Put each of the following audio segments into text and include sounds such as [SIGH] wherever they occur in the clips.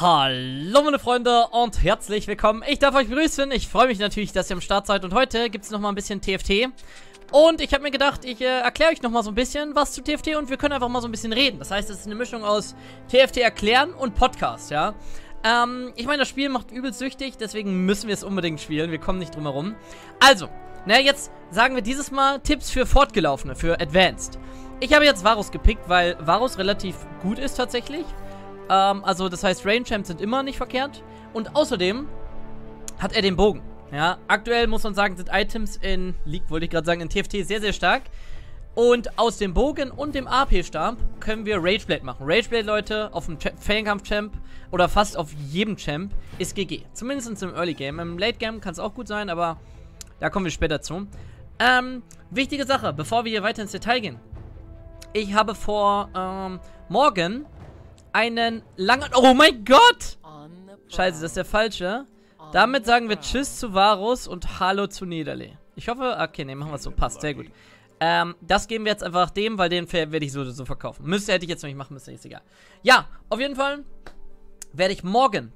Hallo meine Freunde und herzlich willkommen. Ich darf euch begrüßen. Ich freue mich natürlich, dass ihr am Start seid. Und heute gibt es nochmal ein bisschen TFT. Und ich habe mir gedacht, ich äh, erkläre euch nochmal so ein bisschen was zu TFT und wir können einfach mal so ein bisschen reden. Das heißt, es ist eine Mischung aus TFT erklären und Podcast, ja. Ähm, ich meine, das Spiel macht übelst süchtig, deswegen müssen wir es unbedingt spielen. Wir kommen nicht drum herum. Also, na jetzt sagen wir dieses Mal Tipps für Fortgelaufene, für Advanced. Ich habe jetzt Varus gepickt, weil Varus relativ gut ist tatsächlich. Ähm, also das heißt, Range Champs sind immer nicht verkehrt. Und außerdem hat er den Bogen. Ja, aktuell muss man sagen, sind Items in League, wollte ich gerade sagen, in TFT sehr, sehr stark. Und aus dem Bogen und dem AP-Stab können wir Rageblade machen. Rageblade, Leute, auf dem Fernkampf-Champ oder fast auf jedem Champ ist GG. Zumindest im Early Game. Im Late Game kann es auch gut sein, aber da kommen wir später zu. Ähm, wichtige Sache, bevor wir hier weiter ins Detail gehen. Ich habe vor, ähm, morgen einen langen... Oh mein Gott! Scheiße, das ist der falsche. Damit sagen wir Tschüss zu Varus und Hallo zu Niederle. Ich hoffe... Okay, ne, machen wir es so. Passt, sehr gut. Ähm, das geben wir jetzt einfach dem, weil den werde ich so so verkaufen. Müsste, hätte ich jetzt noch nicht machen müssen, ist egal. Ja, auf jeden Fall werde ich morgen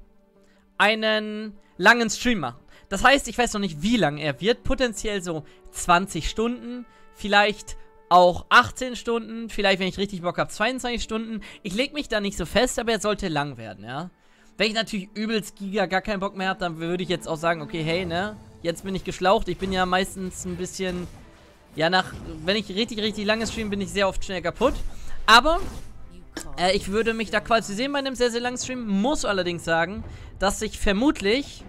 einen langen Stream machen. Das heißt, ich weiß noch nicht, wie lang er wird. Potenziell so 20 Stunden, vielleicht auch 18 Stunden, vielleicht, wenn ich richtig Bock habe, 22 Stunden. Ich lege mich da nicht so fest, aber er sollte lang werden, ja. Wenn ich natürlich übelst Giga gar keinen Bock mehr habe, dann würde ich jetzt auch sagen, okay, hey, ne, jetzt bin ich geschlaucht. Ich bin ja meistens ein bisschen, ja, nach, wenn ich richtig, richtig lange stream, bin ich sehr oft schnell kaputt. Aber, äh, ich würde mich da quasi sehen bei einem sehr, sehr langen Stream. Muss allerdings sagen, dass ich vermutlich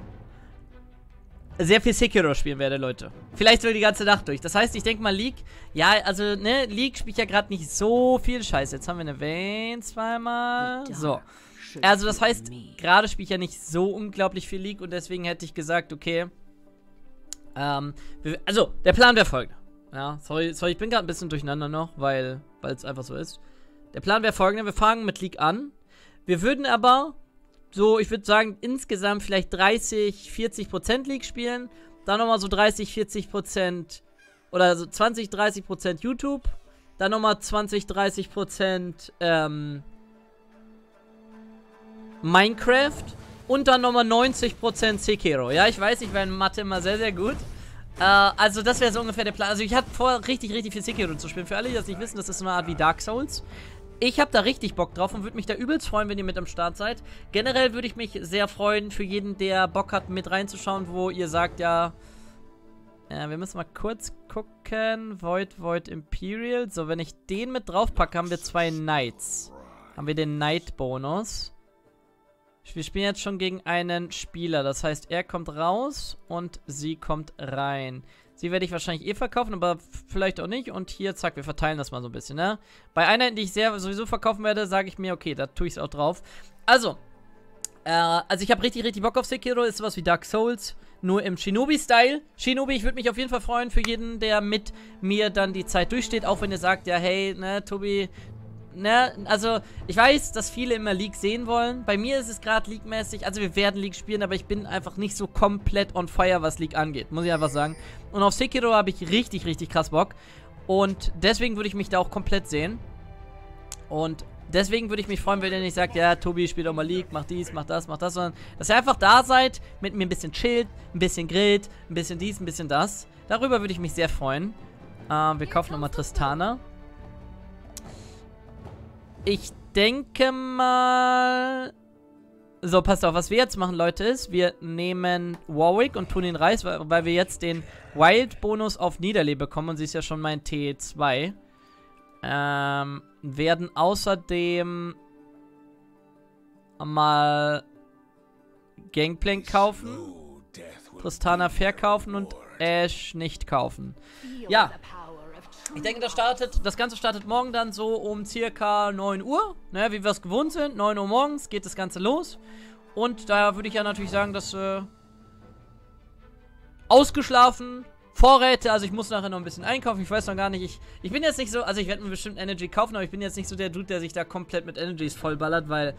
sehr viel Sekiro spielen werde, Leute. Vielleicht sogar die ganze Nacht durch. Das heißt, ich denke mal, League, ja, also, ne, League spielt ja gerade nicht so viel Scheiße. Jetzt haben wir eine Vayne zweimal. So. Also, das heißt, gerade spiele ich ja nicht so unglaublich viel League und deswegen hätte ich gesagt, okay, ähm, also, der Plan wäre folgender. Ja, sorry, sorry, ich bin gerade ein bisschen durcheinander noch, weil es einfach so ist. Der Plan wäre folgender, wir fangen mit League an. Wir würden aber so, ich würde sagen, insgesamt vielleicht 30, 40 Prozent League spielen. Dann nochmal so 30, 40 Prozent oder so 20, 30 Prozent YouTube. Dann nochmal 20, 30 Prozent ähm, Minecraft. Und dann nochmal 90 Prozent Sekiro. Ja, ich weiß, ich war in Mathe immer sehr, sehr gut. Äh, also das wäre so ungefähr der Plan. Also ich hatte vor, richtig, richtig viel Sekiro zu spielen. Für alle, die das nicht wissen, das ist so eine Art wie Dark Souls. Ich habe da richtig Bock drauf und würde mich da übelst freuen, wenn ihr mit am Start seid. Generell würde ich mich sehr freuen für jeden, der Bock hat, mit reinzuschauen, wo ihr sagt, ja, ja, wir müssen mal kurz gucken. Void, Void, Imperial. So, wenn ich den mit drauf packe, haben wir zwei Knights. Haben wir den Knight-Bonus. Wir spielen jetzt schon gegen einen Spieler. Das heißt, er kommt raus und sie kommt rein. Sie werde ich wahrscheinlich eh verkaufen, aber vielleicht auch nicht. Und hier, zack, wir verteilen das mal so ein bisschen, ne? Bei Einheiten, die ich sehr sowieso verkaufen werde, sage ich mir, okay, da tue ich es auch drauf. Also, äh, also ich habe richtig, richtig Bock auf Sekiro. Ist sowas wie Dark Souls, nur im Shinobi-Style. Shinobi, ich würde mich auf jeden Fall freuen für jeden, der mit mir dann die Zeit durchsteht. Auch wenn ihr sagt, ja, hey, ne, Tobi, ne, also ich weiß, dass viele immer League sehen wollen. Bei mir ist es gerade League-mäßig, also wir werden League spielen, aber ich bin einfach nicht so komplett on fire, was League angeht, muss ich einfach sagen. Und auf Sekiro habe ich richtig, richtig krass Bock. Und deswegen würde ich mich da auch komplett sehen. Und deswegen würde ich mich freuen, wenn ihr nicht sagt, ja, Tobi, spielt auch mal League, mach dies, mach das, mach das, sondern dass ihr einfach da seid, mit mir ein bisschen chillt, ein bisschen grillt, ein bisschen dies, ein bisschen das. Darüber würde ich mich sehr freuen. Äh, wir kaufen nochmal Tristana. Ich denke mal... So, passt auf, was wir jetzt machen, Leute, ist, wir nehmen Warwick und tun ihn Reis, weil, weil wir jetzt den Wild-Bonus auf Niederlee bekommen und sie ist ja schon mein T2. Ähm, werden außerdem mal Gangplank kaufen, Tristana verkaufen und Ash nicht kaufen. Ja, ich denke, das startet, das Ganze startet morgen dann so um circa 9 Uhr, ne, wie wir es gewohnt sind. 9 Uhr morgens geht das Ganze los. Und da würde ich ja natürlich sagen, dass äh, ausgeschlafen, Vorräte, also ich muss nachher noch ein bisschen einkaufen, ich weiß noch gar nicht, ich, ich bin jetzt nicht so, also ich werde mir bestimmt Energy kaufen, aber ich bin jetzt nicht so der Dude, der sich da komplett mit Energies vollballert, weil,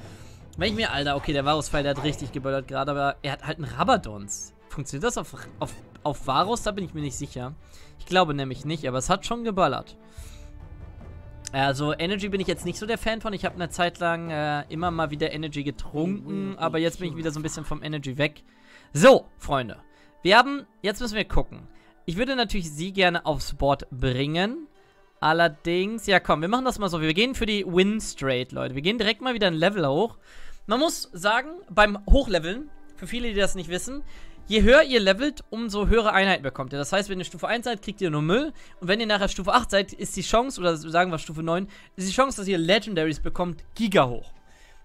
wenn ich mir, Alter, okay, der Varus-Pfeil, der hat richtig geballert gerade, aber er hat halt einen Rabadons. Funktioniert das auf, auf, auf Varus? Da bin ich mir nicht sicher. Ich glaube nämlich nicht, aber es hat schon geballert. Also Energy bin ich jetzt nicht so der Fan von. Ich habe eine Zeit lang äh, immer mal wieder Energy getrunken, aber jetzt bin ich wieder so ein bisschen vom Energy weg. So, Freunde. Wir haben, jetzt müssen wir gucken. Ich würde natürlich sie gerne aufs Board bringen. Allerdings, ja komm, wir machen das mal so. Wir gehen für die Win Straight, Leute. Wir gehen direkt mal wieder ein Level hoch. Man muss sagen, beim Hochleveln, für viele, die das nicht wissen, je höher ihr levelt, umso höhere Einheiten bekommt ihr. Das heißt, wenn ihr Stufe 1 seid, kriegt ihr nur Müll. Und wenn ihr nachher Stufe 8 seid, ist die Chance, oder sagen wir Stufe 9, ist die Chance, dass ihr Legendaries bekommt, giga hoch.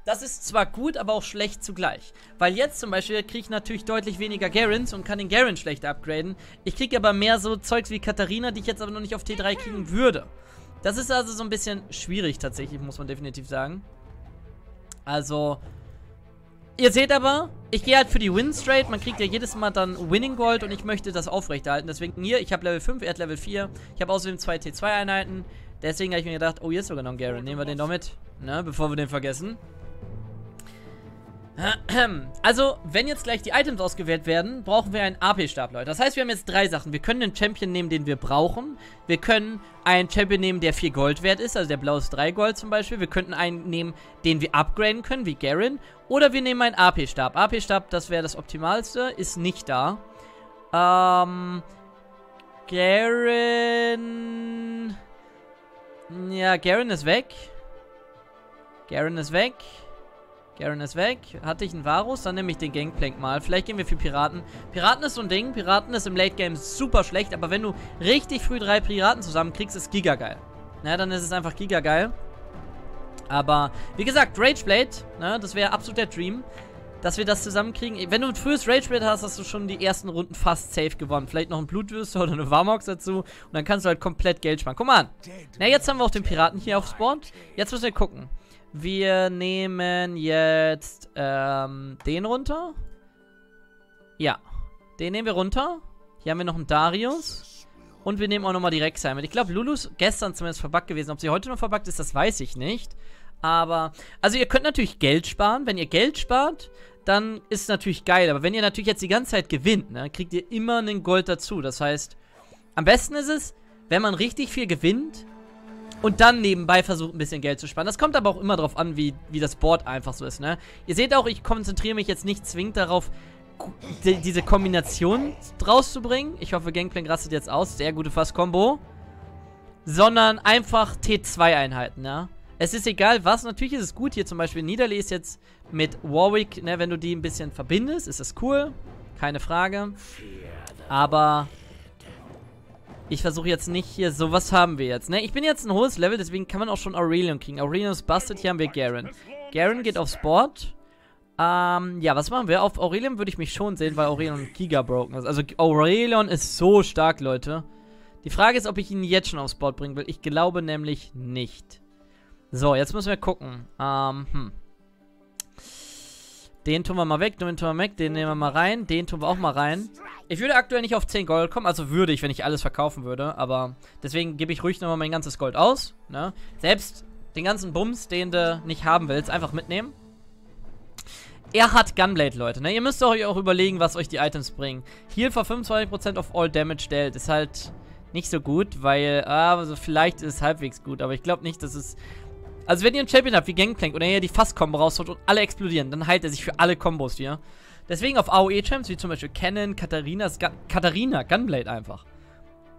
Das ist zwar gut, aber auch schlecht zugleich. Weil jetzt zum Beispiel kriege ich natürlich deutlich weniger Garens und kann den Garen schlechter upgraden. Ich kriege aber mehr so Zeugs wie Katharina, die ich jetzt aber noch nicht auf T3 kriegen würde. Das ist also so ein bisschen schwierig tatsächlich, muss man definitiv sagen. Also, Ihr seht aber, ich gehe halt für die Win Straight. Man kriegt ja jedes Mal dann Winning Gold und ich möchte das aufrechterhalten. Deswegen hier, ich habe Level 5, er hat Level 4. Ich habe außerdem zwei T2-Einheiten. Deswegen habe ich mir gedacht, oh, hier ist sogar noch ein Garen. Nehmen wir den doch mit, ne, bevor wir den vergessen. [CLEARS THROAT] Also, wenn jetzt gleich die Items ausgewählt werden, brauchen wir einen AP-Stab, Leute. Das heißt, wir haben jetzt drei Sachen. Wir können einen Champion nehmen, den wir brauchen. Wir können einen Champion nehmen, der 4 Gold wert ist. Also der blaue ist 3 Gold zum Beispiel. Wir könnten einen nehmen, den wir upgraden können, wie Garen. Oder wir nehmen einen AP-Stab. AP-Stab, das wäre das Optimalste. Ist nicht da. Ähm... Garen... Ja, Garen ist weg. Garen ist weg. Garen ist weg. Hatte ich einen Varus? Dann nehme ich den Gangplank mal. Vielleicht gehen wir für Piraten. Piraten ist so ein Ding. Piraten ist im Late Game super schlecht. Aber wenn du richtig früh drei Piraten zusammenkriegst, ist giga geil. Na, dann ist es einfach giga geil. Aber, wie gesagt, Rageblade, ne, das wäre absolut der Dream, dass wir das zusammenkriegen. Wenn du ein frühes Rageblade hast, hast du schon die ersten Runden fast safe gewonnen. Vielleicht noch ein Blutwürste oder eine Warmox dazu. Und dann kannst du halt komplett Geld sparen. Guck mal an. Na, jetzt haben wir auch den Piraten hier aufs Board. Jetzt müssen wir gucken. Wir nehmen jetzt ähm, den runter. Ja, den nehmen wir runter. Hier haben wir noch einen Darius. Und wir nehmen auch nochmal die mit. Ich glaube, Lulu ist gestern zumindest verbuggt gewesen. Ob sie heute noch verbuggt ist, das weiß ich nicht. Aber, also ihr könnt natürlich Geld sparen. Wenn ihr Geld spart, dann ist es natürlich geil. Aber wenn ihr natürlich jetzt die ganze Zeit gewinnt, ne, kriegt ihr immer einen Gold dazu. Das heißt, am besten ist es, wenn man richtig viel gewinnt, und dann nebenbei versucht ein bisschen Geld zu sparen. Das kommt aber auch immer darauf an, wie, wie das Board einfach so ist, ne? Ihr seht auch, ich konzentriere mich jetzt nicht zwingend darauf, die, diese Kombination draus zu bringen. Ich hoffe, Gangplank rastet jetzt aus. Sehr gute Fast-Kombo. Sondern einfach T2-Einheiten, ja? Es ist egal was. Natürlich ist es gut, hier zum Beispiel Niederlee ist jetzt mit Warwick, ne? Wenn du die ein bisschen verbindest, ist das cool. Keine Frage. Aber ich versuche jetzt nicht hier, so was haben wir jetzt, ne? Ich bin jetzt ein hohes Level, deswegen kann man auch schon Aurelion kriegen. Aurelion ist busted, hier haben wir Garen. Garen geht aufs Board. Ähm, ja, was machen wir? Auf Aurelion würde ich mich schon sehen, weil Aurelion Giga broken ist. Also Aurelion ist so stark, Leute. Die Frage ist, ob ich ihn jetzt schon aufs Board bringen will. Ich glaube nämlich nicht. So, jetzt müssen wir gucken. Ähm, hm. Den tun wir mal weg, den tun wir weg, den nehmen wir mal rein, den tun wir auch mal rein. Ich würde aktuell nicht auf 10 Gold kommen, also würde ich, wenn ich alles verkaufen würde, aber deswegen gebe ich ruhig nochmal mein ganzes Gold aus, ne? Selbst den ganzen Bums, den du nicht haben willst, einfach mitnehmen. Er hat Gunblade, Leute, ne? Ihr müsst euch auch überlegen, was euch die Items bringen. Heal for 25% of all damage dealt ist halt nicht so gut, weil, ah, also vielleicht ist es halbwegs gut, aber ich glaube nicht, dass es also wenn ihr einen Champion habt wie Gangplank und er hier die Fass-Kombo rausholt und alle explodieren, dann heilt er sich für alle Kombos hier. Deswegen auf AOE-Champs wie zum Beispiel Cannon, Katharinas, Gun Katharina, Gunblade einfach.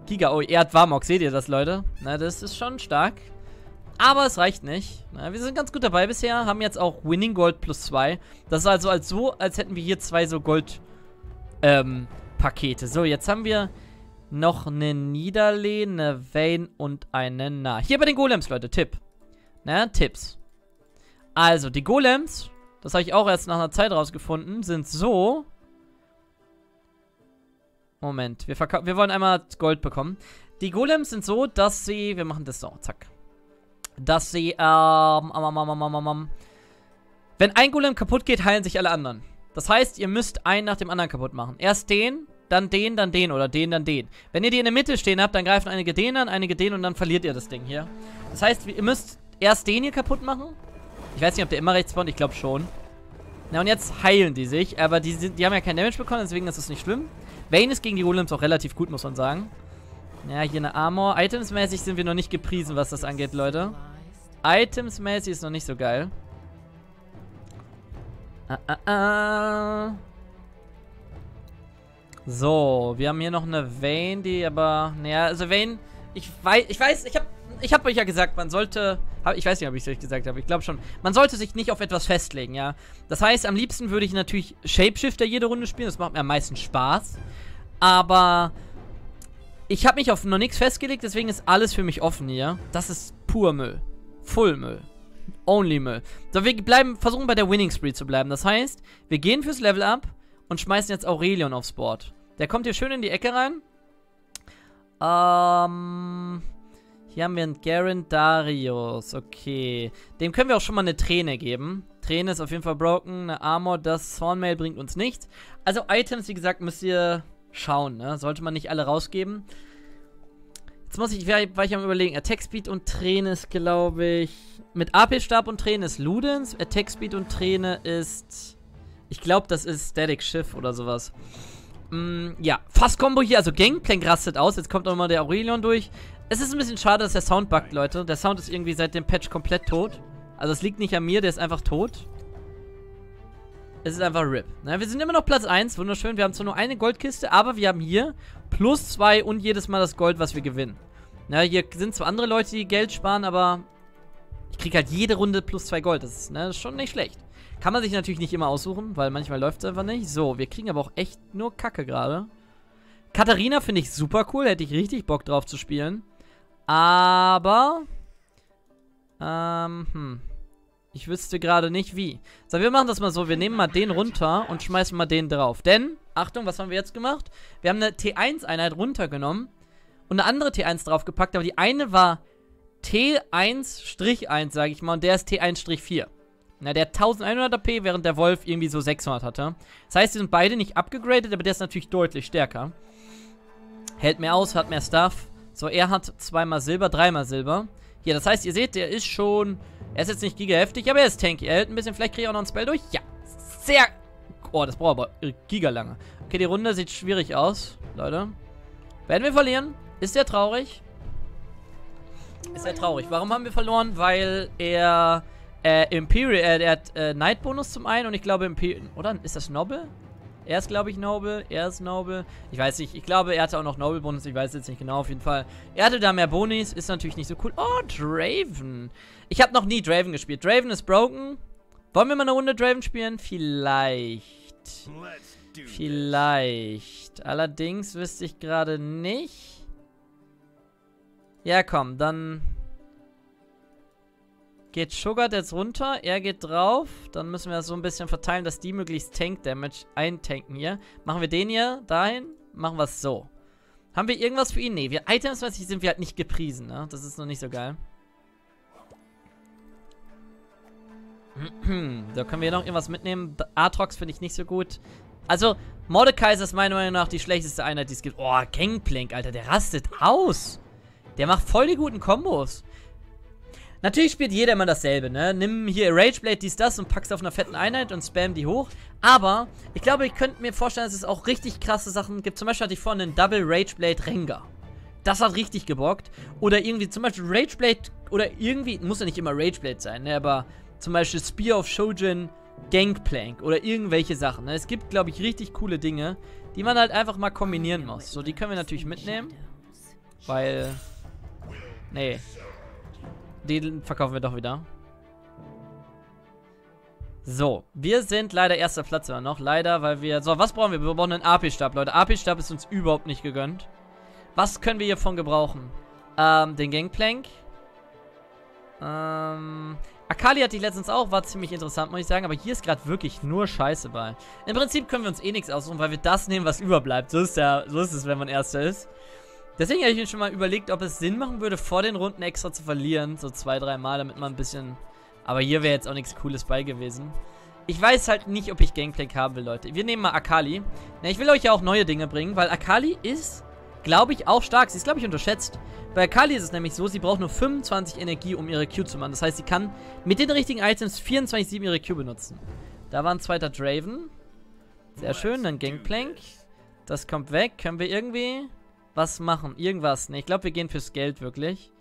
Giga, oh, er hat Warmok, seht ihr das, Leute? Na, das ist schon stark. Aber es reicht nicht. Na, wir sind ganz gut dabei bisher, haben jetzt auch Winning Gold plus 2. Das ist also als so, als hätten wir hier zwei so Gold, ähm, Pakete. So, jetzt haben wir noch eine Niederlee, eine Vayne und eine Na. Hier bei den Golems, Leute, Tipp. Ne, Tipps. Also, die Golems, das habe ich auch erst nach einer Zeit rausgefunden, sind so. Moment, wir, wir wollen einmal Gold bekommen. Die Golems sind so, dass sie, wir machen das so, zack. Dass sie, ähm, ähm, ähm, ähm, wenn ein Golem kaputt geht, heilen sich alle anderen. Das heißt, ihr müsst einen nach dem anderen kaputt machen. Erst den, dann den, dann den oder den, dann den. Wenn ihr die in der Mitte stehen habt, dann greifen einige den an, einige den und dann verliert ihr das Ding hier. Das heißt, ihr müsst erst den hier kaputt machen. Ich weiß nicht, ob der immer rechts spawnt. Ich glaube schon. Na, und jetzt heilen die sich. Aber die, die haben ja kein Damage bekommen, deswegen ist das nicht schlimm. Vayne ist gegen die Golems auch relativ gut, muss man sagen. Ja, hier eine Armor. Itemsmäßig sind wir noch nicht gepriesen, was das angeht, Leute. Itemsmäßig ist noch nicht so geil. Ah, ah, ah. So, wir haben hier noch eine Vayne, die aber... Naja, also Vayne... Ich weiß, ich weiß, ich habe ich hab euch ja gesagt, man sollte... Ich weiß nicht, ob ich es euch gesagt habe, ich glaube schon. Man sollte sich nicht auf etwas festlegen, ja. Das heißt, am liebsten würde ich natürlich Shapeshifter jede Runde spielen. Das macht mir am meisten Spaß. Aber... Ich habe mich auf noch nichts festgelegt, deswegen ist alles für mich offen hier. Das ist pur Müll. Full Müll. Only Müll. So, wir bleiben, versuchen bei der Winning Spree zu bleiben. Das heißt, wir gehen fürs Level Up und schmeißen jetzt Aurelion aufs Board. Der kommt hier schön in die Ecke rein. Ähm, hier haben wir einen Garen Darius. Okay. Dem können wir auch schon mal eine Träne geben. Träne ist auf jeden Fall broken. Eine Armor, das Thornmail bringt uns nichts. Also Items, wie gesagt, müsst ihr schauen. Ne? Sollte man nicht alle rausgeben. Jetzt muss ich, war ich am überlegen, Attack Speed und Träne ist, glaube ich, mit AP-Stab und Träne ist Ludens, Attack Speed und Träne ist, ich glaube, das ist Static Schiff oder sowas. Mm, ja, Fast-Combo hier, also Gangplank rastet aus, jetzt kommt auch mal der Aurelion durch. Es ist ein bisschen schade, dass der Sound buggt, Leute. Der Sound ist irgendwie seit dem Patch komplett tot. Also es liegt nicht an mir, der ist einfach tot. Es ist einfach RIP. Na, wir sind immer noch Platz 1, wunderschön. Wir haben zwar nur eine Goldkiste, aber wir haben hier plus 2 und jedes Mal das Gold, was wir gewinnen. Na, hier sind zwar andere Leute, die Geld sparen, aber ich kriege halt jede Runde plus 2 Gold. Das ist, ne, schon nicht schlecht. Kann man sich natürlich nicht immer aussuchen, weil manchmal läuft es einfach nicht. So, wir kriegen aber auch echt nur Kacke gerade. Katharina finde ich super cool, hätte ich richtig Bock drauf zu spielen. Aber, ähm, hm. Ich wüsste gerade nicht wie. So, wir machen das mal so. Wir nehmen mal den runter und schmeißen mal den drauf. Denn, Achtung, was haben wir jetzt gemacht? Wir haben eine T1-Einheit runtergenommen und eine andere T1 draufgepackt. Aber die eine war T1-1, sage ich mal. Und der ist T1-4. Na, der hat 1100 AP, während der Wolf irgendwie so 600 hatte. Das heißt, die sind beide nicht abgegradet, aber der ist natürlich deutlich stärker. Hält mehr aus, hat mehr Stuff. So, er hat zweimal Silber, dreimal Silber. Hier, das heißt, ihr seht, der ist schon er ist jetzt nicht giga heftig, aber er ist tanky. Er hält ein bisschen, vielleicht kriege ich auch noch ein Spell durch. Ja, sehr... Oh, das braucht aber giga lange. Okay, die Runde sieht schwierig aus, Leute. Werden wir verlieren? Ist der traurig? Ist er traurig. Warum haben wir verloren? Weil er äh, Imperial, äh, er hat äh, Night Bonus zum einen und ich glaube Imperial, oder? Ist das Noble? Er ist, glaube ich, Noble. Er ist Noble. Ich weiß nicht. Ich glaube, er hatte auch noch Noble-Bonus. Ich weiß jetzt nicht genau. Auf jeden Fall. Er hatte da mehr Bonis. Ist natürlich nicht so cool. Oh, Draven. Ich habe noch nie Draven gespielt. Draven ist broken. Wollen wir mal eine Runde Draven spielen? Vielleicht. Vielleicht. Allerdings wüsste ich gerade nicht. Ja, komm. Dann geht Sugar jetzt runter. Er geht drauf. Dann müssen wir so ein bisschen verteilen, dass die möglichst Tank-Damage eintanken hier. Machen wir den hier dahin. Machen wir es so. Haben wir irgendwas für ihn? Nee, wir itemsmäßig sind wir halt nicht gepriesen, ne? Das ist noch nicht so geil. [CLEARS THROAT] da können wir noch irgendwas mitnehmen. Atrox finde ich nicht so gut. Also, Mordecai ist meiner Meinung nach die schlechteste Einheit, die es gibt. Oh, Gangplank, Alter, der rastet aus. Der macht voll die guten Kombos. Natürlich spielt jeder immer dasselbe, ne? Nimm hier Rageblade, dies, das und packst auf einer fetten Einheit und spam die hoch. Aber ich glaube, ich könnte mir vorstellen, dass es auch richtig krasse Sachen gibt. Zum Beispiel hatte ich vorhin einen Double Rageblade Rengar. Das hat richtig gebockt. Oder irgendwie zum Beispiel Rageblade oder irgendwie, muss ja nicht immer Rageblade sein, ne? Aber zum Beispiel Spear of Shojin Gangplank oder irgendwelche Sachen. Ne? Es gibt, glaube ich, richtig coole Dinge, die man halt einfach mal kombinieren muss. So, die können wir natürlich mitnehmen. Weil, nee, die verkaufen wir doch wieder. So, wir sind leider erster Platz immer noch. Leider, weil wir... So, was brauchen wir? Wir brauchen einen AP-Stab, Leute. AP-Stab ist uns überhaupt nicht gegönnt. Was können wir hiervon gebrauchen? Ähm, den Gangplank. Ähm... Akali hatte ich letztens auch, war ziemlich interessant, muss ich sagen. Aber hier ist gerade wirklich nur Scheiße bei. Im Prinzip können wir uns eh nichts aussuchen, weil wir das nehmen, was überbleibt. So ist, ja, so ist es, wenn man Erster ist. Deswegen habe ich mir schon mal überlegt, ob es Sinn machen würde, vor den Runden extra zu verlieren. So zwei, drei Mal, damit man ein bisschen... Aber hier wäre jetzt auch nichts Cooles bei gewesen. Ich weiß halt nicht, ob ich Gangplank haben will, Leute. Wir nehmen mal Akali. Na, ich will euch ja auch neue Dinge bringen, weil Akali ist, glaube ich, auch stark. Sie ist, glaube ich, unterschätzt. Bei Akali ist es nämlich so, sie braucht nur 25 Energie, um ihre Q zu machen. Das heißt, sie kann mit den richtigen Items 24-7 ihre Q benutzen. Da war ein zweiter Draven. Sehr schön, dann Gangplank. Das kommt weg. Können wir irgendwie... was machen. Irgendwas. Ne, ich glaube, wir gehen fürs Geld wirklich.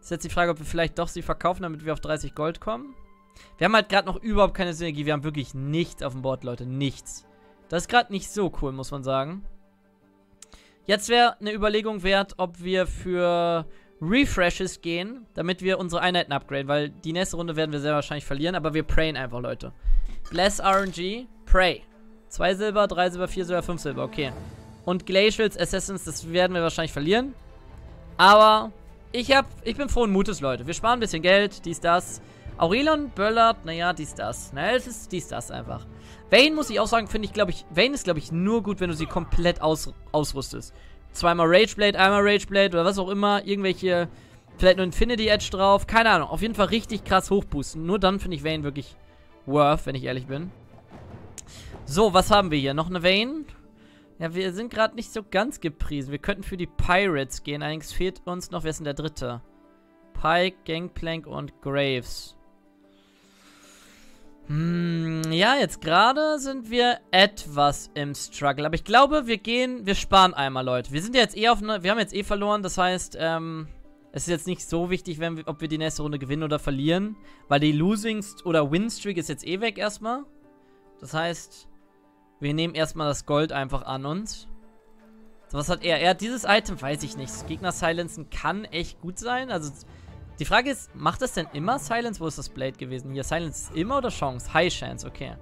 Ist jetzt die Frage, ob wir vielleicht doch sie verkaufen, damit wir auf 30 Gold kommen. Wir haben halt gerade noch überhaupt keine Synergie. Wir haben wirklich nichts auf dem Board, Leute. Nichts. Das ist gerade nicht so cool, muss man sagen. Jetzt wäre eine Überlegung wert, ob wir für Refreshes gehen, damit wir unsere Einheiten upgraden, weil die nächste Runde werden wir sehr wahrscheinlich verlieren, aber wir prayen einfach, Leute. Bless RNG, pray. Zwei Silber, drei Silber, vier Silber, fünf Silber, okay. Und Glacials, Assassins, das werden wir wahrscheinlich verlieren. Aber ich hab, ich bin frohen Mutes, Leute. Wir sparen ein bisschen Geld, dies, das. Aurelion, Böllard, naja, dies, das. Naja, es ist dies, das einfach. Vayne muss ich auch sagen, finde ich, glaube ich, Vayne ist, glaube ich, nur gut, wenn du sie komplett aus, ausrüstest. Zweimal Rageblade, einmal Rageblade oder was auch immer. Irgendwelche, vielleicht nur Infinity Edge drauf. Keine Ahnung. Auf jeden Fall richtig krass hochboosten. Nur dann finde ich Vayne wirklich worth, wenn ich ehrlich bin. So, was haben wir hier? Noch eine Vayne? Ja, wir sind gerade nicht so ganz gepriesen. Wir könnten für die Pirates gehen. Allerdings fehlt uns noch, wer ist denn der dritte? Pike, Gangplank und Graves. Hm, ja, jetzt gerade sind wir etwas im Struggle. Aber ich glaube, wir gehen, wir sparen einmal, Leute. Wir sind ja jetzt eh auf eine, wir haben jetzt eh verloren. Das heißt, ähm, es ist jetzt nicht so wichtig, wenn wir, ob wir die nächste Runde gewinnen oder verlieren. Weil die Losing oder Win Streak ist jetzt eh weg erstmal. Das heißt, wir nehmen erstmal das Gold einfach an uns. So, was hat er? Er hat dieses Item, weiß ich nicht. Gegner silenzen kann echt gut sein. Also, die Frage ist, macht das denn immer Silence? Wo ist das Blade gewesen? Hier, Silence ist immer oder Chance? High Chance, okay.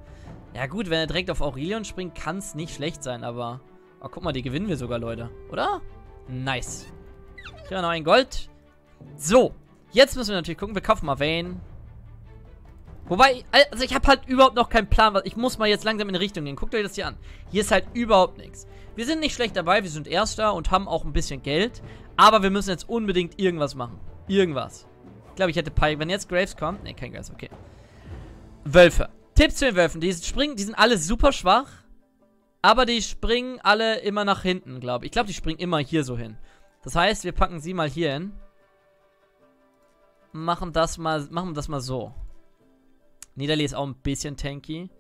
Ja gut, wenn er direkt auf Aurelion springt, kann es nicht schlecht sein, aber... Oh, guck mal, die gewinnen wir sogar, Leute. Oder? Nice. Kriegen wir noch ein Gold. So, jetzt müssen wir natürlich gucken. Wir kaufen mal Vayne. Wobei, also ich habe halt überhaupt noch keinen Plan. Ich muss mal jetzt langsam in die Richtung gehen. Guckt euch das hier an. Hier ist halt überhaupt nichts. Wir sind nicht schlecht dabei. Wir sind Erster und haben auch ein bisschen Geld. Aber wir müssen jetzt unbedingt irgendwas machen. Irgendwas. Ich glaube, ich hätte Pike. Wenn jetzt Graves kommt. Ne, kein Graves, okay. Wölfe. Tipps zu den Wölfen. Die springen, die sind alle super schwach. Aber die springen alle immer nach hinten, glaube ich. Ich glaube, die springen immer hier so hin. Das heißt, wir packen sie mal hier hin. Machen das mal, machen das mal so. Niederlee ist auch ein bisschen tanky.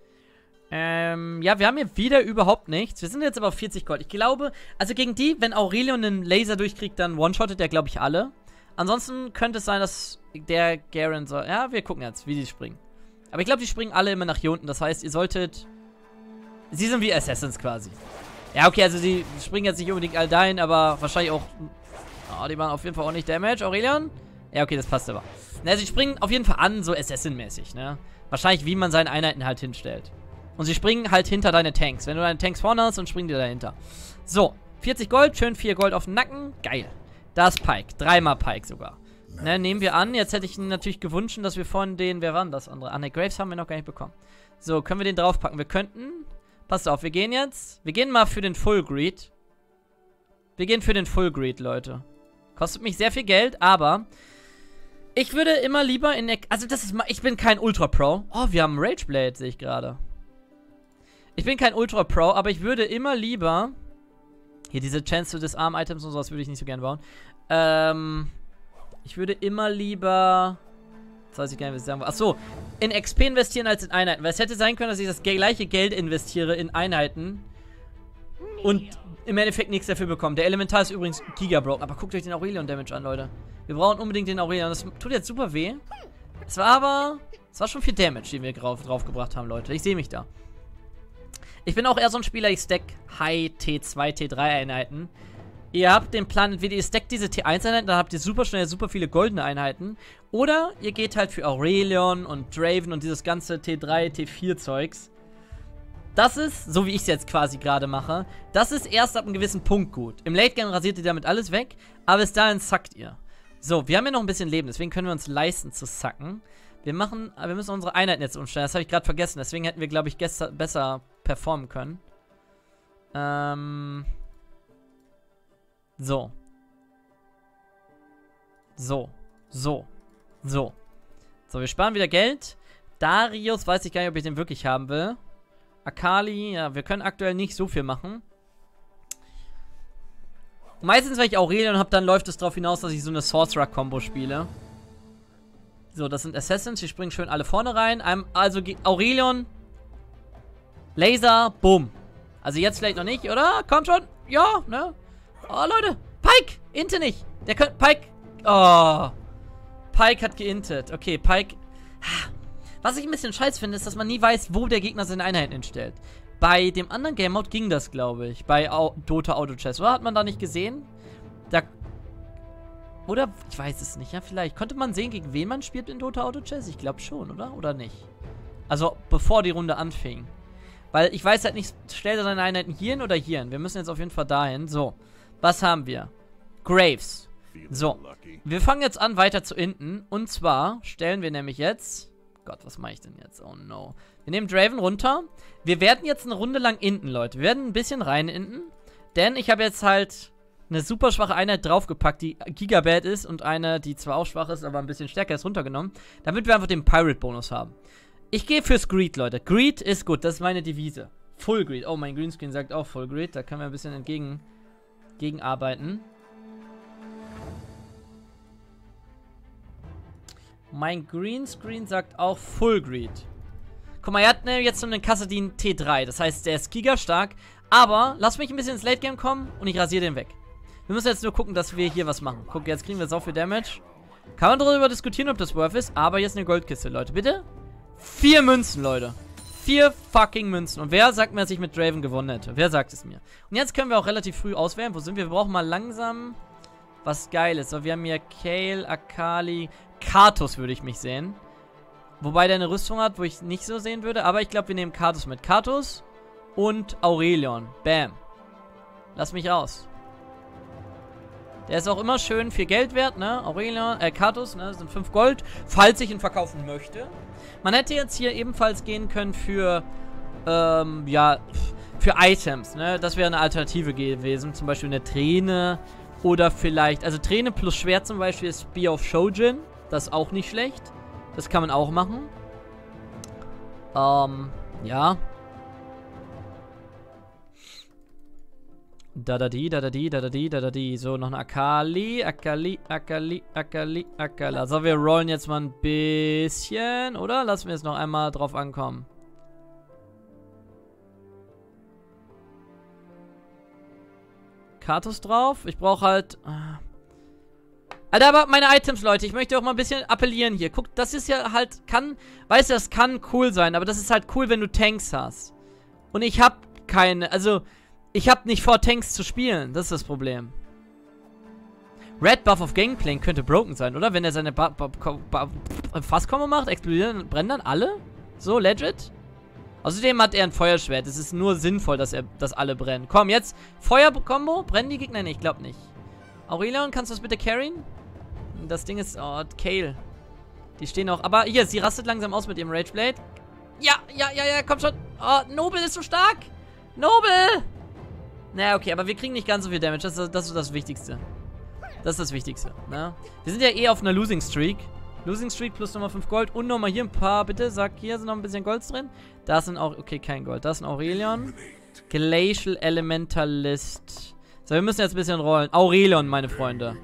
Ähm, ja, wir haben hier wieder überhaupt nichts. Wir sind jetzt aber auf 40 Gold. Ich glaube, also gegen die, wenn Aurelion einen Laser durchkriegt, dann one-shottet der, glaube ich, alle. Ansonsten könnte es sein, dass der Garen soll. Ja, wir gucken jetzt, wie die springen. Aber ich glaube, die springen alle immer nach hier unten. Das heißt, ihr solltet. Sie sind wie Assassins quasi. Ja, okay, also sie springen jetzt nicht unbedingt all dahin, aber wahrscheinlich auch. Oh, die machen auf jeden Fall auch nicht Damage. Aurelion? Ja, okay, das passt aber. Na, sie springen auf jeden Fall an, so Assassin-mäßig, ne? Wahrscheinlich, wie man seine Einheiten halt hinstellt. Und sie springen halt hinter deine Tanks. Wenn du deine Tanks vorne hast, dann springen die dahinter. So, 40 Gold, schön 4 Gold auf den Nacken. Geil. Das Pike. Dreimal Pike sogar. Ne, nehmen wir an. Jetzt hätte ich natürlich gewünscht, dass wir von den... Wer waren das andere? Ah, ne, Graves haben wir noch gar nicht bekommen. So, können wir den draufpacken? Wir könnten... Passt auf, wir gehen jetzt... Wir gehen mal für den Full Greed. Wir gehen für den Full Greed, Leute. Kostet mich sehr viel Geld, aber... Ich würde immer lieber in der... Also, das ist. Ich bin kein Ultra Pro. Oh, wir haben Rageblade, sehe ich gerade. Ich bin kein Ultra Pro, aber ich würde immer lieber hier diese Chance to Disarm Items und sowas würde ich nicht so gerne bauen. Ähm, ich würde immer lieber. Jetzt weiß ich gar nicht, was ich sagen will. Achso, in XP investieren als in Einheiten. Weil es hätte sein können, dass ich das gleiche Geld investiere in Einheiten und im Endeffekt nichts dafür bekomme. Der Elementar ist übrigens Gigabroke. Aber guckt euch den Aurelion Damage an, Leute. Wir brauchen unbedingt den Aurelion. Das tut jetzt super weh. Es war aber. Es war schon viel Damage, den wir drauf, draufgebracht haben, Leute. Ich sehe mich da. Ich bin auch eher so ein Spieler, ich stack High T2, T3 Einheiten. Ihr habt den Plan, entweder ihr stackt diese T1 Einheiten, dann habt ihr super schnell super viele goldene Einheiten. Oder ihr geht halt für Aurelion und Draven und dieses ganze T3, T4 Zeugs. Das ist, so wie ich es jetzt quasi gerade mache, das ist erst ab einem gewissen Punkt gut. Im Late Game rasiert ihr damit alles weg, aber bis dahin zackt ihr. So, wir haben ja noch ein bisschen Leben, deswegen können wir uns leisten zu sacken. Wir machen, wir müssen unsere Einheiten jetzt umstellen. Das habe ich gerade vergessen. Deswegen hätten wir, glaube ich, gestern besser performen können. Ähm. So. So. So. So. So, wir sparen wieder Geld. Darius weiß ich gar nicht, ob ich den wirklich haben will. Akali, ja, wir können aktuell nicht so viel machen. Meistens, wenn ich Aurelion habe, dann läuft es darauf hinaus, dass ich so eine Sorcerer-Kombo spiele. So, das sind Assassins. Die springen schön alle vorne rein. Also Aurelion. Laser. Bumm. Also jetzt vielleicht noch nicht, oder? Kommt schon. Ja, ne? Oh, Leute. Pike! Inte nicht. Der könnte... Pike... Oh. Pike hat geintet. Okay, Pike... Was ich ein bisschen scheiß finde, ist, dass man nie weiß, wo der Gegner seine Einheiten hinstellt. Bei dem anderen Game Mode ging das, glaube ich. Bei Au Dota Auto Chess. Oder hat man da nicht gesehen? Da... Oder? Ich weiß es nicht. Ja, vielleicht. Konnte man sehen, gegen wen man spielt in Dota Auto Chess? Ich glaube schon, oder? Oder nicht? Also, bevor die Runde anfing. Weil ich weiß halt nicht, stellt er seine Einheiten hierhin oder hierhin? Wir müssen jetzt auf jeden Fall dahin. So, was haben wir? Graves. So, wir fangen jetzt an weiter zu inten. Und zwar stellen wir nämlich jetzt... Gott, was mache ich denn jetzt? Oh no. Wir nehmen Draven runter. Wir werden jetzt eine Runde lang inten, Leute. Wir werden ein bisschen rein inten. Denn ich habe jetzt halt eine super schwache Einheit draufgepackt, die Gigabad ist und eine, die zwar auch schwach ist, aber ein bisschen stärker ist, runtergenommen, damit wir einfach den Pirate-Bonus haben. Ich gehe fürs Greed, Leute. Greed ist gut, das ist meine Devise. Full Greed. Oh, mein Greenscreen sagt auch Full Greed. Da können wir ein bisschen entgegen, arbeiten. Mein Greenscreen sagt auch Full Greed. Guck mal, er hat ne, jetzt so einen Kassadin T3. Das heißt, der ist gigastark. Aber lass mich ein bisschen ins Late Game kommen und ich rasiere den weg. Wir müssen jetzt nur gucken, dass wir hier was machen. Guck, jetzt kriegen wir so viel Damage. Kann man darüber diskutieren, ob das worth ist. Aber jetzt eine Goldkiste, Leute. Bitte? Vier Münzen, Leute. Vier fucking Münzen. Und wer sagt mir, dass ich mit Draven gewonnen hätte? Wer sagt es mir? Und jetzt können wir auch relativ früh auswählen. Wo sind wir? Wir brauchen mal langsam was Geiles. So, wir haben hier Kale, Akali, Katus würde ich mich sehen. Wobei der eine Rüstung hat, wo ich nicht so sehen würde. Aber ich glaube, wir nehmen Katus mit. Katus und Aurelion. Bam. Lass mich raus. Der ist auch immer schön viel Geld wert, ne? Aurelion, äh, Katus, ne? Sind 5 Gold, falls ich ihn verkaufen möchte. Man hätte jetzt hier ebenfalls gehen können für, ähm, ja, für Items, ne? Das wäre eine Alternative gewesen. Zum Beispiel eine Träne oder vielleicht, also Träne plus Schwert zum Beispiel ist Spear of Shojin. Das ist auch nicht schlecht. Das kann man auch machen. Ähm, ja. Da da di, da da di, da da di, da da di. So, noch eine Akali, Akali, Akali, Akali, Akala. So, wir rollen jetzt mal ein bisschen, oder? Lassen wir es noch einmal drauf ankommen. Kartus drauf. Ich brauche halt... Ah. Alter, aber meine Items, Leute, ich möchte auch mal ein bisschen appellieren hier. Guck, das ist ja halt, kann, weißt du, das kann cool sein, aber das ist halt cool, wenn du Tanks hast. Und ich hab keine, also, ich habe nicht vor, Tanks zu spielen. Das ist das Problem. Red Buff auf Gangplank könnte broken sein, oder? Wenn er seine Fasskombo macht, explodieren, brennen dann alle? So, legit? Außerdem hat er ein Feuerschwert. Es ist nur sinnvoll, dass er, dass alle brennen. Komm, jetzt Feuerkombo. Brennen die Gegner? Nee, ich glaube nicht. Aurelion, kannst du das bitte carryen? Das Ding ist... Oh, Kale. Die stehen auch... Aber hier, sie rastet langsam aus mit ihrem Rageblade. Ja, ja, ja, ja, komm schon. Oh, Nobel ist so stark. Nobel! Naja, okay, aber wir kriegen nicht ganz so viel Damage. Das ist das, ist das Wichtigste. Das ist das Wichtigste, ne? Wir sind ja eh auf einer Losing Streak. Losing Streak plus nochmal 5 Gold. Und nochmal hier ein paar, bitte. Sag, hier sind noch ein bisschen Golds drin. Da sind auch, okay, kein Gold. Da ist ein Aurelion. Glacial Elementalist. So, wir müssen jetzt ein bisschen rollen. Aurelion, meine Freunde.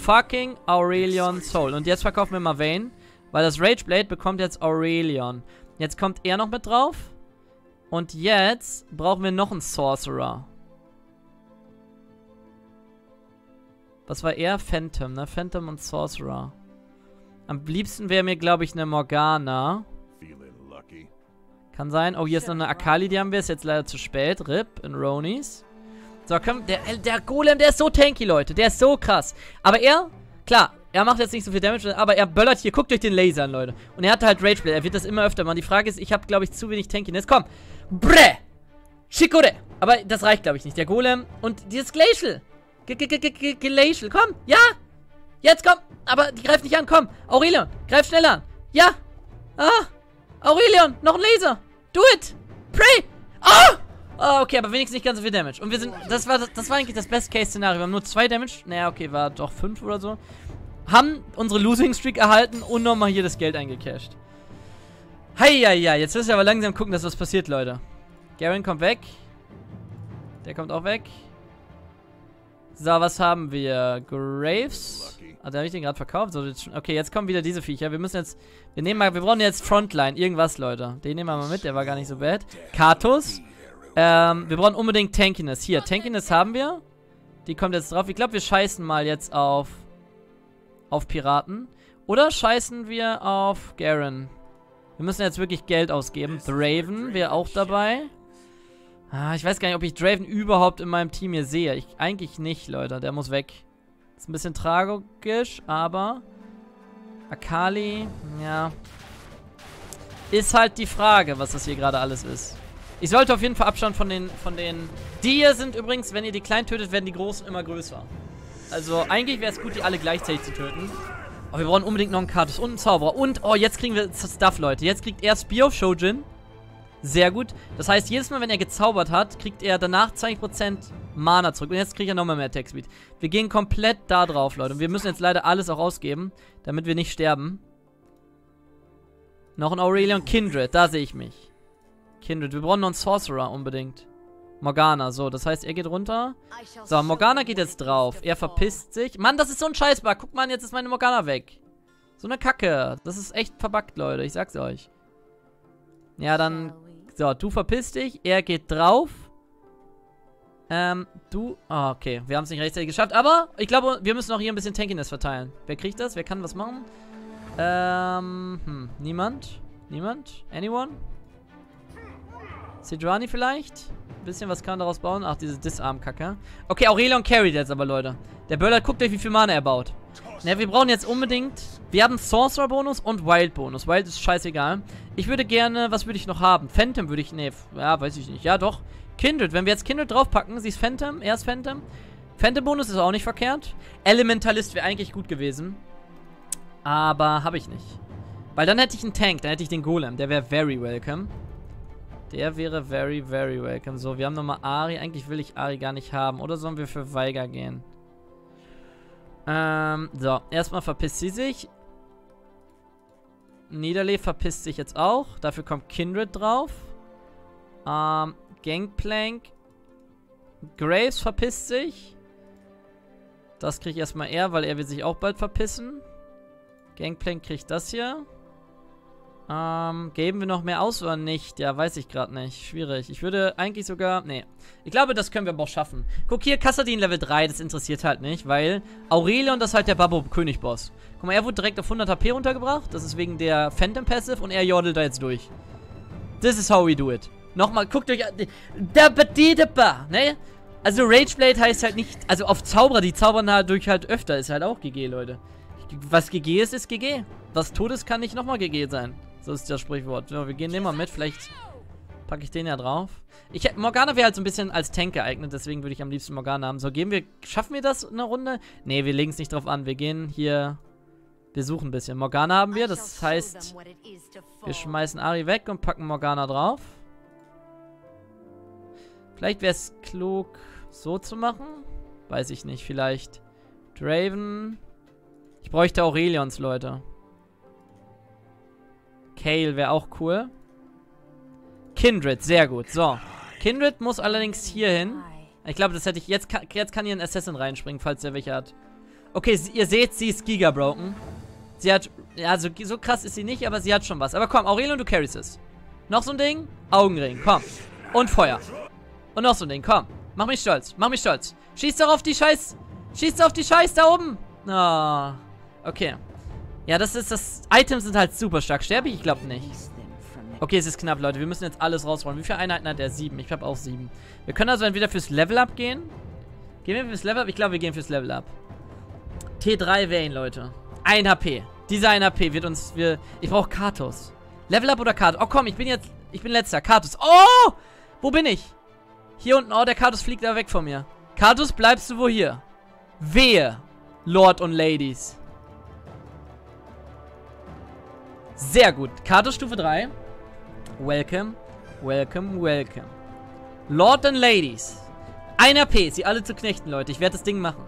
Fucking Aurelion Soul. Und jetzt verkaufen wir mal Vayne. Weil das Rageblade bekommt jetzt Aurelion. Jetzt kommt er noch mit drauf. Und jetzt brauchen wir noch einen Sorcerer. Was war er? Phantom, ne? Phantom und Sorcerer. Am liebsten wäre mir, glaube ich, eine Morgana. Kann sein. Oh, hier ist noch eine Akali, die haben wir. Ist jetzt leider zu spät. RIP in Ronies. So, komm, der, der Golem, der ist so tanky, Leute. Der ist so krass. Aber er, klar, er macht jetzt nicht so viel Damage, aber er böllert hier. Guckt euch den Laser an, Leute. Und er hat halt Rageblade. Er wird das immer öfter machen. Die Frage ist, ich habe, glaube ich, zu wenig Tankiness. Komm. Bre! Chikore! Aber das reicht, glaube ich, nicht. Der Golem und dieses Glacial. Glacial, komm, ja! Jetzt komm! Aber die greift nicht an, komm! Aurelion, greif schneller an! Ja! Ah! Aurelion, noch ein Laser! Do it! Ah! Okay, aber wenigstens nicht ganz so viel Damage. Und wir sind, das war, das war eigentlich das Best-Case-Szenario. Wir haben nur zwei Damage. Naja, okay, war doch fünf oder so. Haben unsere Losing Streak erhalten und nochmal hier das Geld eingecashed. Heieiei, jetzt müssen wir aber langsam gucken, dass was passiert, Leute. Garen kommt weg. Der kommt auch weg. So, was haben wir? Graves. Also habe ich den gerade verkauft. So, okay, jetzt kommen wieder diese Viecher. Wir müssen jetzt. Wir nehmen mal. Wir brauchen jetzt Frontline. Irgendwas, Leute. Den nehmen wir mal mit. Der war gar nicht so bad. Katus. Ähm, wir brauchen unbedingt Tankiness. Hier, Tankiness haben wir. Die kommt jetzt drauf. Ich glaube, wir scheißen mal jetzt auf, auf Piraten. Oder scheißen wir auf Garen? Wir müssen jetzt wirklich Geld ausgeben. Draven wäre auch dabei. Ah, ich weiß gar nicht, ob ich Draven überhaupt in meinem Team hier sehe. Ich, eigentlich nicht, Leute. Der muss weg. Ist ein bisschen tragisch, aber... Akali, ja. Ist halt die Frage, was das hier gerade alles ist. Ich sollte auf jeden Fall Abstand von den, von den... Die hier sind übrigens, wenn ihr die kleinen tötet, werden die großen immer größer. Also eigentlich wäre es gut, die alle gleichzeitig zu töten. Aber wir brauchen unbedingt noch einen Kartus und einen Zauberer. Und, oh, jetzt kriegen wir Stuff, Leute. Jetzt kriegt er Spear of Shojin. Sehr gut. Das heißt, jedes Mal, wenn er gezaubert hat, kriegt er danach 20% Mana zurück. Und jetzt kriegt er nochmal mehr Attack Speed. Wir gehen komplett da drauf, Leute. Und wir müssen jetzt leider alles auch ausgeben, damit wir nicht sterben. Noch ein Aurelion Kindred. Da sehe ich mich. Kindred. Wir brauchen noch einen Sorcerer unbedingt. Morgana, so, das heißt, er geht runter. So, Morgana geht jetzt drauf. Er verpisst sich. Mann, das ist so ein Scheißbug. Guck mal, jetzt ist meine Morgana weg. So eine Kacke. Das ist echt verbuggt, Leute. Ich sag's euch. Ja, dann... So, du verpisst dich. Er geht drauf. Ähm, du... Oh, okay. Wir haben es nicht rechtzeitig geschafft. Aber ich glaube, wir müssen auch hier ein bisschen Tankiness verteilen. Wer kriegt das? Wer kann was machen? Ähm, hm. Niemand? Niemand? Anyone? Sedrani vielleicht? Ein bisschen was kann man daraus bauen? Ach, diese Disarm-Kacke. Okay, Aurelion carried jetzt aber, Leute. Der Böller guckt euch, wie viel Mana er baut. Ne, wir brauchen jetzt unbedingt... Wir haben Sorcerer-Bonus und Wild-Bonus. Wild ist scheißegal. Ich würde gerne... Was würde ich noch haben? Phantom würde ich... Ne, ja, weiß ich nicht. Ja, doch. Kindred. Wenn wir jetzt Kindred draufpacken, sie ist Phantom. Er ist Phantom. Phantom-Bonus ist auch nicht verkehrt. Elementalist wäre eigentlich gut gewesen. Aber habe ich nicht. Weil dann hätte ich einen Tank. Dann hätte ich den Golem. Der wäre very welcome. Der wäre very, very welcome. So, wir haben nochmal Ari. Eigentlich will ich Ari gar nicht haben. Oder sollen wir für Weiger gehen? Ähm, so. Erstmal verpisst sie sich. Niederlee verpisst sich jetzt auch. Dafür kommt Kindred drauf. Ähm, Gangplank. Graves verpisst sich. Das kriege ich erstmal er, weil er will sich auch bald verpissen. Gangplank kriegt das hier. Ähm, geben wir noch mehr aus oder nicht? Ja, weiß ich gerade nicht. Schwierig. Ich würde eigentlich sogar... Nee. Ich glaube, das können wir aber auch schaffen. Guck hier, Kassadin Level 3, das interessiert halt nicht, weil Aurelion, das ist halt der Babbo-König-Boss. Guck mal, er wurde direkt auf 100 HP runtergebracht. Das ist wegen der Phantom Passive und er jordelt da jetzt durch. This is how we do it. Nochmal, guckt euch an. Ne? Also Rageblade heißt halt nicht... Also auf Zauberer, die zaubern halt durch halt öfter. Ist halt auch GG, Leute. Was GG ist, ist GG. Was Todes kann nicht nochmal GG sein. So ist das Sprichwort. Wir gehen den mal mit. Vielleicht packe ich den ja drauf. Ich, Morgana wäre halt so ein bisschen als Tank geeignet, deswegen würde ich am liebsten Morgana haben. So, gehen wir, schaffen wir das eine Runde? Ne, wir legen es nicht drauf an. Wir gehen hier, wir suchen ein bisschen. Morgana haben wir, das heißt, wir schmeißen Ari weg und packen Morgana drauf. Vielleicht wäre es klug, so zu machen. Weiß ich nicht, vielleicht Draven. Ich bräuchte Aurelions, Leute. Kale wäre auch cool. Kindred, sehr gut. So. Kindred muss allerdings hier hin. Ich glaube, das hätte ich... Jetzt kann, jetzt kann hier ein Assassin reinspringen, falls der welche hat. Okay, ihr seht, sie ist Giga broken. Sie hat... Also, so krass ist sie nicht, aber sie hat schon was. Aber komm, Aurelion, du carries es. Noch so ein Ding? Augenring, komm. Und Feuer. Und noch so ein Ding, komm. Mach mich stolz, mach mich stolz. Schieß doch auf die Scheiß... Schieß doch auf die Scheiß da oben. Oh. Okay. Ja, das ist das... Items sind halt super stark. Sterbe ich? Ich glaube nicht. Okay, es ist knapp, Leute. Wir müssen jetzt alles rausrollen. Wie viele Einheiten hat er? Sieben. Ich habe auch sieben. Wir können also entweder fürs Level-Up gehen. Gehen wir fürs Level-Up? Ich glaube, wir gehen fürs Level-Up. T3 Vayne, Leute. 1 HP. Dieser 1 HP wird uns... Wir, ich brauche Katos. Level-Up oder Katos? Oh, komm, ich bin jetzt... Ich bin letzter. Katos. Oh! Wo bin ich? Hier unten. Oh, der Katos fliegt da weg von mir. Katos, bleibst du wo hier? Wehe, Lord und Ladies. Sehr gut. Karte Stufe 3. Welcome, welcome, welcome. Lord and Ladies. Ein AP, sie alle zu knechten, Leute. Ich werde das Ding machen.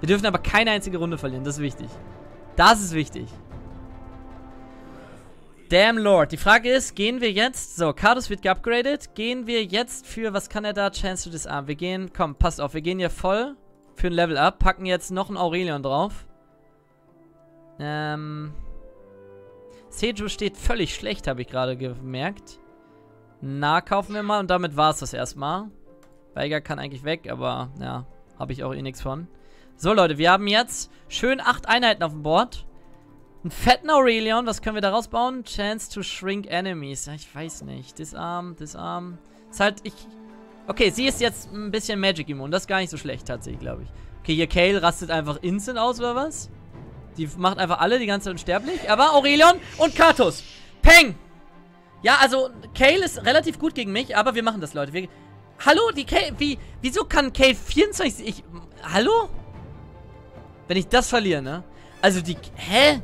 Wir dürfen aber keine einzige Runde verlieren. Das ist wichtig. Das ist wichtig. Damn Lord. Die Frage ist, gehen wir jetzt... So, Kardus wird geupgradet. Gehen wir jetzt für... Was kann er da? Chance to disarm. Wir gehen... Komm, passt auf. Wir gehen hier voll für ein Level up. Packen jetzt noch ein Aurelion drauf. Ähm... Seju steht völlig schlecht, habe ich gerade gemerkt. Na, kaufen wir mal und damit war es das erstmal. Weiger kann eigentlich weg, aber ja. Habe ich auch eh nichts von. So, Leute, wir haben jetzt schön acht Einheiten auf dem Board. Ein fetten Aurelion, was können wir daraus bauen? Chance to shrink enemies. Ja, ich weiß nicht. Disarm, Disarm. Ist halt, ich... Okay, sie ist jetzt ein bisschen Magic immun. Das ist gar nicht so schlecht tatsächlich, glaube ich. Okay, hier Kale rastet einfach instant aus, oder was? Die macht einfach alle die ganze Zeit unsterblich. Aber Aurelion und Katus. Peng! Ja, also, Kale ist relativ gut gegen mich, aber wir machen das, Leute. Wir, hallo, die Kale, wie, wieso kann Kale 24, ich, hallo? Wenn ich das verliere, ne? Also die, hä?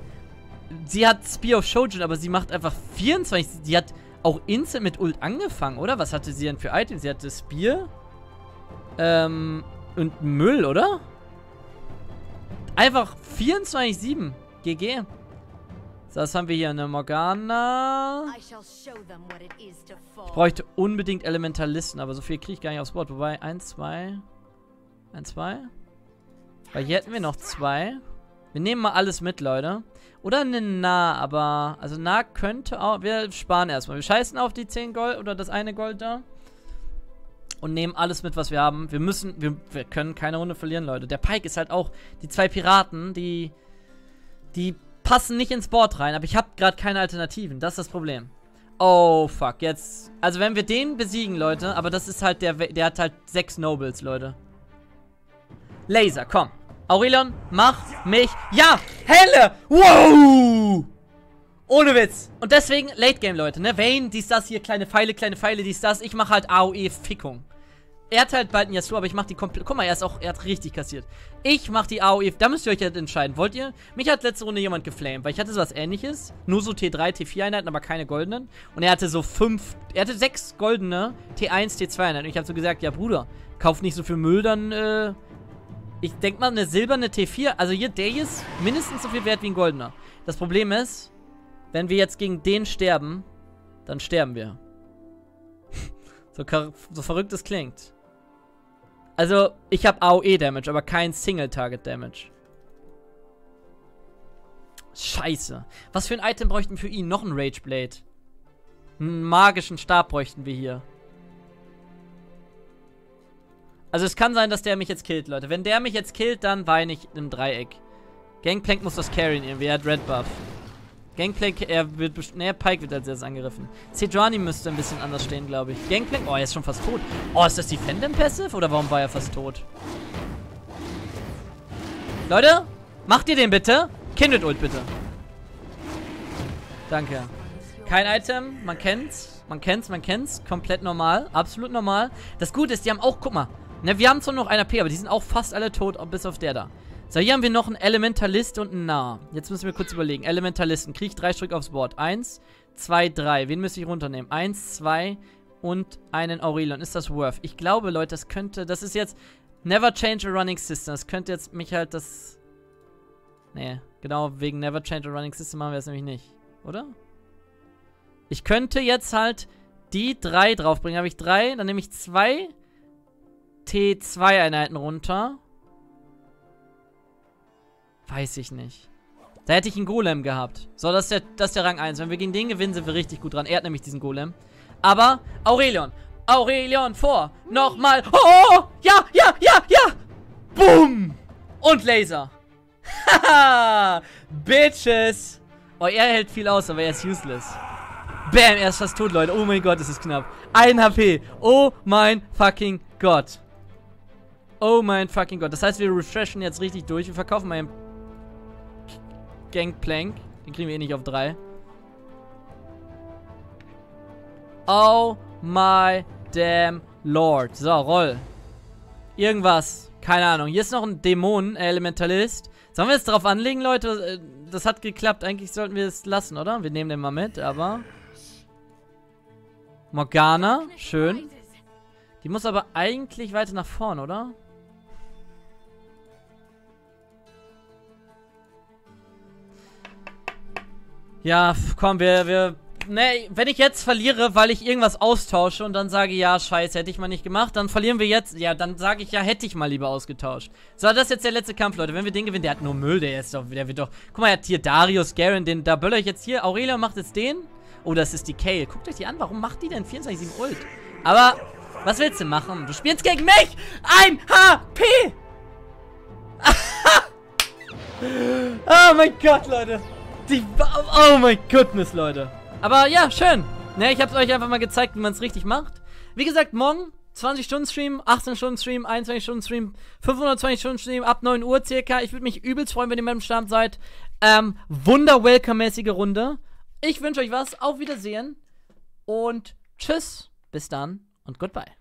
Sie hat Spear of Shojin, aber sie macht einfach 24, sie hat auch instant mit Ult angefangen, oder? Was hatte sie denn für Items? Sie hatte Spear, ähm, und Müll, oder? Einfach 24-7. GG. So, was haben wir hier? Eine Morgana. Ich bräuchte unbedingt Elementalisten, aber so viel kriege ich gar nicht aufs Board. Wobei, 1, 2. 1, 2. Weil hier hätten wir noch zwei. Wir nehmen mal alles mit, Leute. Oder eine Nah, aber... Also Nah könnte auch... Wir sparen erstmal. Wir scheißen auf die 10 Gold oder das eine Gold da. Und nehmen alles mit, was wir haben. Wir müssen... Wir, wir können keine Runde verlieren, Leute. Der Pike ist halt auch... Die zwei Piraten, die... Die passen nicht ins Board rein. Aber ich habe gerade keine Alternativen. Das ist das Problem. Oh, fuck. Jetzt... Also wenn wir den besiegen, Leute... Aber das ist halt der... Der hat halt sechs Nobles, Leute. Laser, komm. Aurelion, mach mich. Ja, helle. Wow. Ohne Witz. Und deswegen Late Game, Leute, ne? Vayne, dies, das hier, kleine Pfeile, kleine Pfeile, dies, das. Ich mache halt AOE-Fickung. Er hat halt bald ein Yasuo, aber ich mach die komplett. Guck mal, er ist auch, er hat richtig kassiert. Ich mach die AOE. Da müsst ihr euch halt entscheiden. Wollt ihr? Mich hat letzte Runde jemand geflamed, weil ich hatte sowas ähnliches. Nur so T3, T4 Einheiten, aber keine goldenen. Und er hatte so fünf, er hatte sechs goldene T1, T2 Einheiten. Und ich habe so gesagt, ja Bruder, kauf nicht so viel Müll, dann, äh, ich denke mal, eine silberne T4, also hier, der hier ist mindestens so viel wert wie ein goldener. Das Problem ist, wenn wir jetzt gegen den sterben, dann sterben wir. [LAUGHS] so, so verrückt es klingt. Also, ich habe AOE-Damage, aber kein Single-Target-Damage. Scheiße. Was für ein Item bräuchten wir für ihn? Noch ein Rageblade. Einen magischen Stab bräuchten wir hier. Also es kann sein, dass der mich jetzt killt, Leute. Wenn der mich jetzt killt, dann weine ich im Dreieck. Gangplank muss das carryen irgendwie. Er hat Red Buff. Gangplank, er wird Ne, Pike wird als erstes angegriffen. Sejuani müsste ein bisschen anders stehen, glaube ich. Gangplank, oh, er ist schon fast tot. Oh, ist das die Fandom Passive? Oder warum war er fast tot? Leute, macht ihr den bitte? Kindred Ult bitte. Danke. Kein Item, man kennt's. Man kennt's, man kennt's. Komplett normal. Absolut normal. Das Gute ist, die haben auch, guck mal, Ne, wir haben zwar noch einer P, aber die sind auch fast alle tot, bis auf der da. So, hier haben wir noch einen Elementalist und einen Nah. Jetzt müssen wir kurz überlegen. Elementalisten. Kriege ich drei Stück aufs Board. Eins, zwei, drei. Wen müsste ich runternehmen? Eins, zwei und einen Aurelion. Ist das worth? Ich glaube, Leute, das könnte... Das ist jetzt... Never change a running system. Das könnte jetzt mich halt das... Nee, genau wegen Never change a running system machen wir es nämlich nicht. Oder? Ich könnte jetzt halt die drei draufbringen. Habe ich drei, dann nehme ich zwei T2-Einheiten runter. Weiß ich nicht. Da hätte ich einen Golem gehabt. So, das ist, der, das ist der Rang 1. Wenn wir gegen den gewinnen, sind wir richtig gut dran. Er hat nämlich diesen Golem. Aber Aurelion. Aurelion vor. Nochmal. Oh, oh, oh. Ja, ja, ja, ja. Boom. Und Laser. Haha. [LAUGHS] Bitches. Oh, er hält viel aus, aber er ist useless. Bam, er ist fast tot, Leute. Oh mein Gott, ist knapp. Ein HP. Oh mein fucking Gott. Oh mein fucking Gott. Das heißt, wir refreshen jetzt richtig durch. Wir verkaufen mal einen Gangplank. Den kriegen wir eh nicht auf 3. Oh my damn Lord. So, roll. Irgendwas. Keine Ahnung. Hier ist noch ein Dämonen-Elementalist. Sollen wir jetzt drauf anlegen, Leute? Äh, das hat geklappt. Eigentlich sollten wir es lassen, oder? Wir nehmen den mal mit, aber... Morgana. Schön. Die muss aber eigentlich weiter nach vorn, oder? Ja, komm, wir, wir, ne, wenn ich jetzt verliere, weil ich irgendwas austausche und dann sage, ja, scheiße, hätte ich mal nicht gemacht, dann verlieren wir jetzt, ja, dann sage ich, ja, hätte ich mal lieber ausgetauscht. So, das ist jetzt der letzte Kampf, Leute. Wenn wir den gewinnen, der hat nur Müll, der ist doch, der wird doch, guck mal, er hat hier Darius, Garen, den, da böller ich jetzt hier, Aurelia macht jetzt den. Oh, das ist die Kale. Guckt euch die an, warum macht die denn 24-7 Ult? Aber, Was willst du machen? Du spielst gegen mich! Ein HP! [LAUGHS] oh mein Gott, Leute. Die, oh mein Goodness, Leute. Aber ja, schön. Ne, ich hab's euch einfach mal gezeigt, wie man es richtig macht. Wie gesagt, morgen 20 Stunden Stream, 18 Stunden Stream, 21 Stunden Stream, 520 Stunden Stream ab 9 Uhr circa. Ich würde mich übelst freuen, wenn ihr mit dem Start seid. Ähm, wunder-welcome-mäßige Runde. Ich wünsche euch was. Auf Wiedersehen. Und tschüss. Bis dann und goodbye.